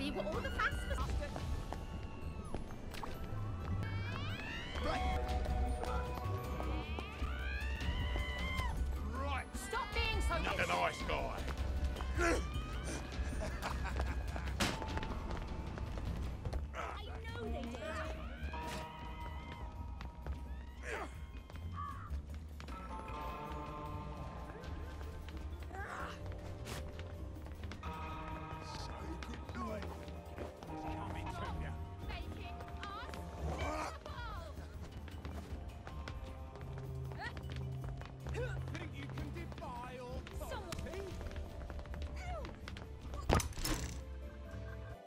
See what all the fastest Right. Right. Stop being so. Not guy.